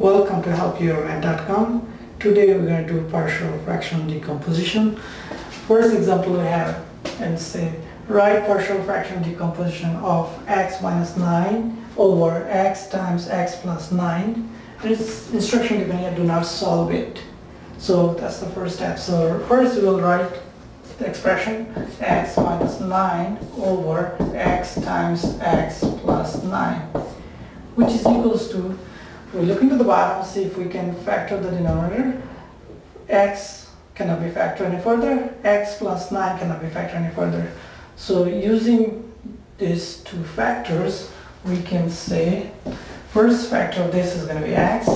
Welcome to helpyourmath.com. Today we're going to do partial fraction decomposition. First example we have and say write partial fraction decomposition of x minus 9 over x times x plus 9. This instruction given here do not solve it. So that's the first step. So first we will write the expression x minus 9 over x times x plus 9 which is equals to we look into the bottom, see if we can factor the denominator. x cannot be factored any further. x plus 9 cannot be factored any further. So using these two factors, we can say first factor of this is going to be x.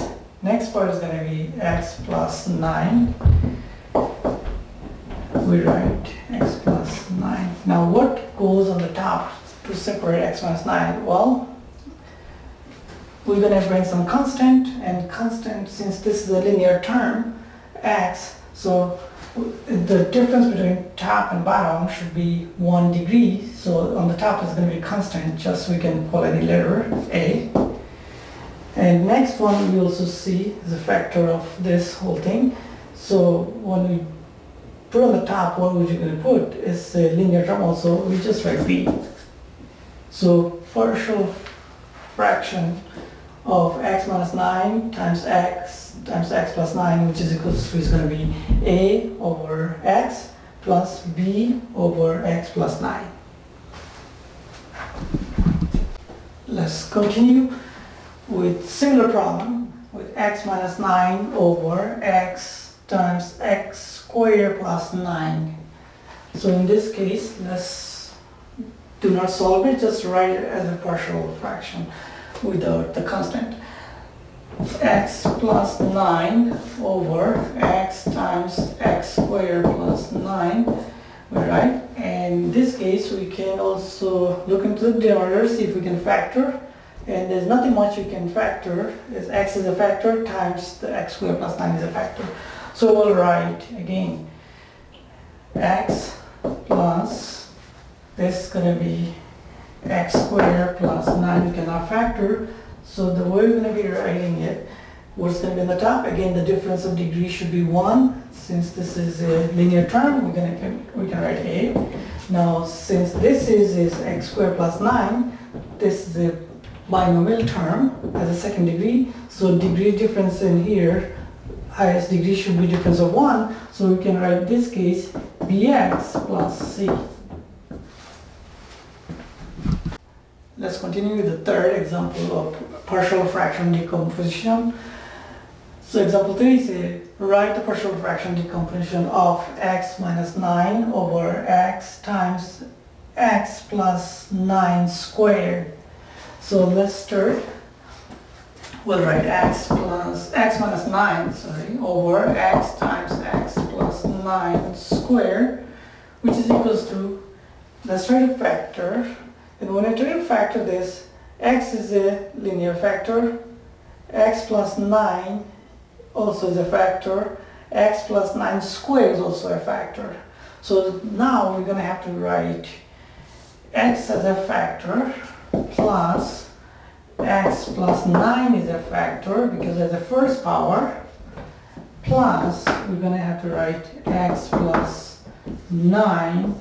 Next part is going to be x plus 9. We write x plus 9. Now what goes on the top to separate x minus 9? Well, we're going to bring some constant and constant since this is a linear term x so the difference between top and bottom should be one degree. So on the top is going to be constant just so we can call any letter a. And next one we also see is a factor of this whole thing. So when we put on the top what we're going to put is a linear term also we just write b. So partial fraction of x minus 9 times x times x plus 9 which is equal to is going to be a over x plus b over x plus 9. Let's continue with similar problem with x minus 9 over x times x squared plus 9. So in this case, let's do not solve it, just write it as a partial fraction without the constant. x plus 9 over x times x squared plus 9, right? And in this case, we can also look into the denominator, see if we can factor. And there's nothing much you can factor. Is x is a factor times the x squared plus 9 is a factor. So we'll write again x plus, this is going to be x squared plus 9 we cannot factor. So the way we're going to be writing it, what's going to be in the top? Again, the difference of degree should be 1. Since this is a linear term, we're going to, we can write a. Now, since this is, is x squared plus 9, this is a binomial term as a second degree. So degree difference in here, highest degree should be difference of 1. So we can write this case bx plus c. Let's continue with the third example of partial fraction decomposition. So example 3 is write the partial fraction decomposition of x minus 9 over x times x plus 9 squared. So let's start. We'll write x plus x minus 9 sorry over x times x plus 9 squared which is equals to let's try to factor and when I try to factor this, x is a linear factor, x plus 9 also is a factor, x plus 9 squared is also a factor. So now we're going to have to write x as a factor plus x plus 9 is a factor because there's a first power plus we're going to have to write x plus 9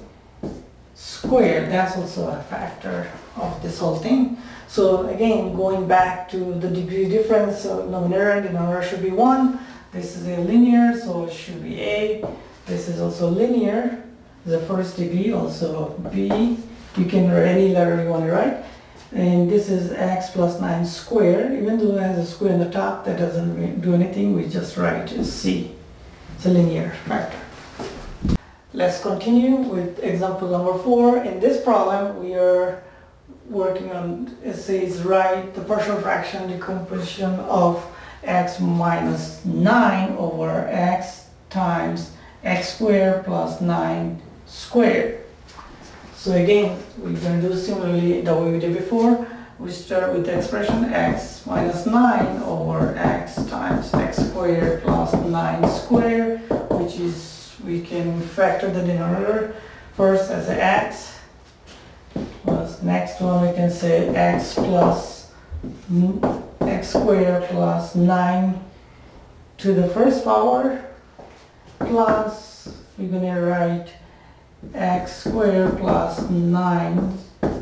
squared, that's also a factor of this whole thing. So again, going back to the degree difference, so numerator and denominator should be 1. This is a linear, so it should be A. This is also linear, the first degree, also B. You can write any letter you want to write. And this is x plus 9 squared. Even though it has a square on the top, that doesn't do anything. We just write C. It's a linear factor. Let's continue with example number four. In this problem, we are working on, it says write the partial fraction decomposition of x minus 9 over x times x squared plus 9 squared. So again, we're going to do similarly the way we did before. We start with the expression x minus 9 over x times x squared plus 9 squared, which is we can factor the denominator first as x plus next one we can say x plus x squared plus 9 to the first power plus we're going to write x squared plus 9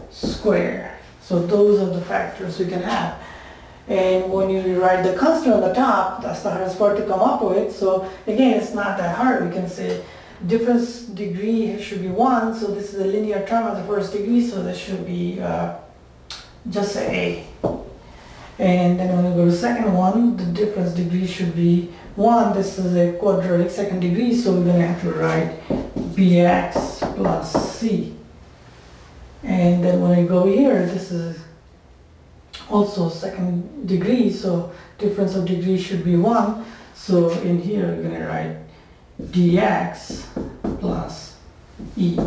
squared. So those are the factors we can have. And when you write the constant on the top, that's the hardest part to come up with. So again, it's not that hard. We can say difference degree should be 1. So this is a linear term of the first degree. So this should be uh, just a A. And then when we go to second one, the difference degree should be 1. This is a quadratic second degree. So we're going to have to write bx plus c. And then when we go here, this is also second degree, so difference of degree should be 1. So in here, we're going to write dx plus e.